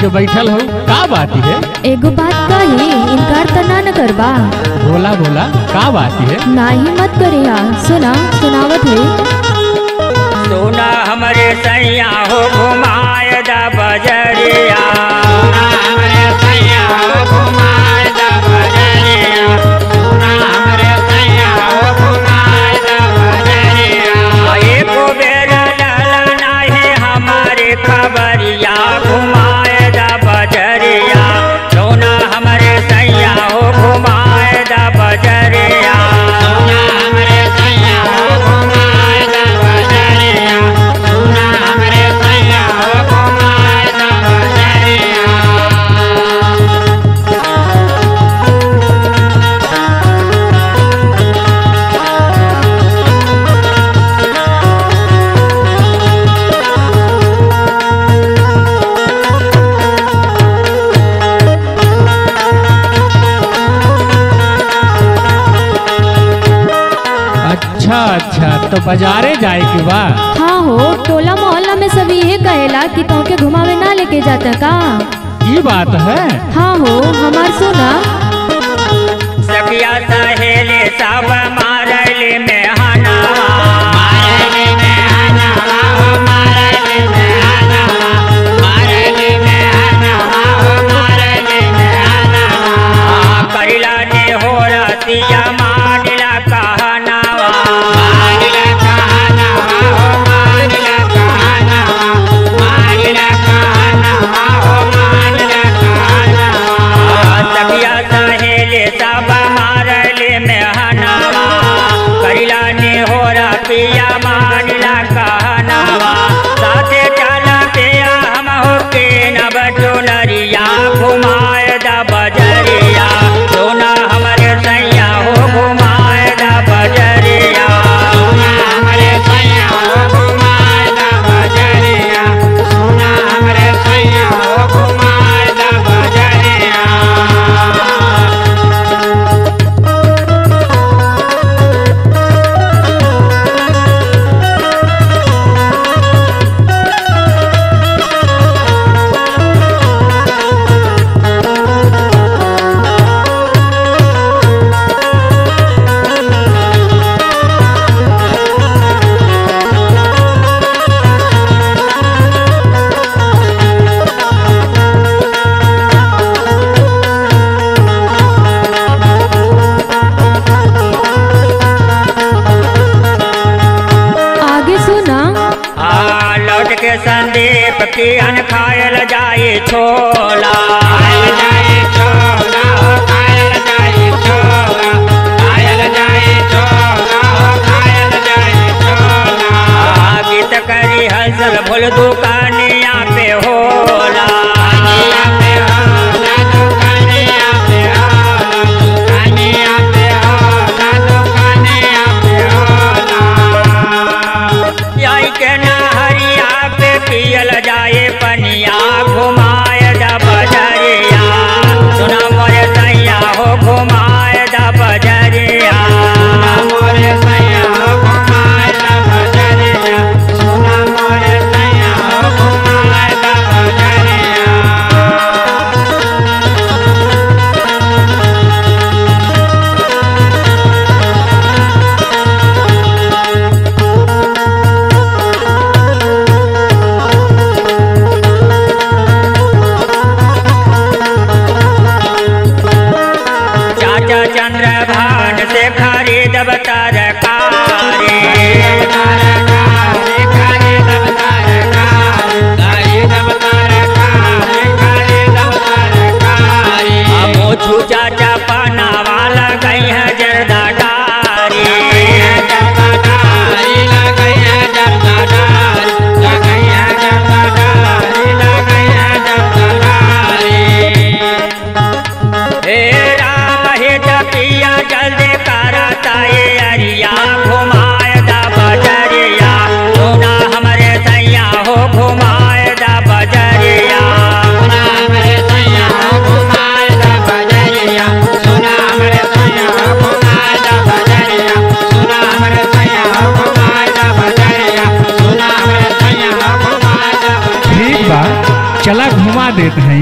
के बैठल हो। का बात है एगो बात कही इनकार तो ना न करबा। बोला बोला का बात है ना ही मत करिया सुना सुनावत है। सोना हमारे सैया हो घुमाए तो बाजारे जाए के बा? हाँ हो टोला मोहल्ला में सब ये कहेला कि तोके घुमावे ना लेके जाता का। ये बात है। हाँ हो हमार सुना। सखिया सहेले की अन खायल जाए छोला। करी हसल भूल दुकानिया देत हैं